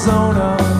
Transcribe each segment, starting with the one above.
Arizona.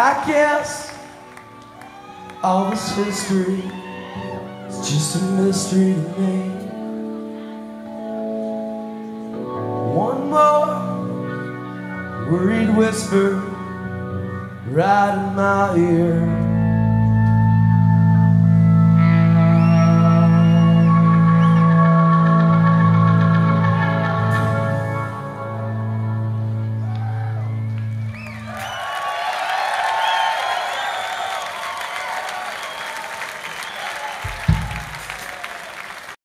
I guess all this history is just a mystery to me. One more worried whisper right in my ear.